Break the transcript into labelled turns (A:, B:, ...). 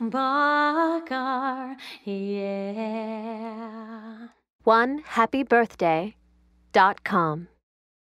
A: Bakar, yeah.
B: One happy birthday dot com.